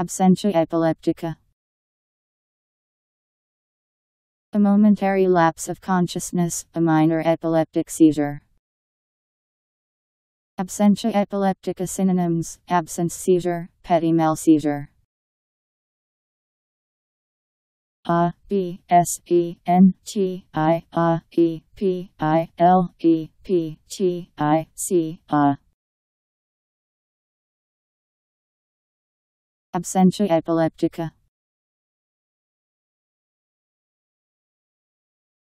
Absentia epileptica. A momentary lapse of consciousness, a minor epileptic seizure. Absentia epileptica synonyms, absence seizure, petit mal seizure. A B S E N T I A E P I L E P T I C A Absentia epileptica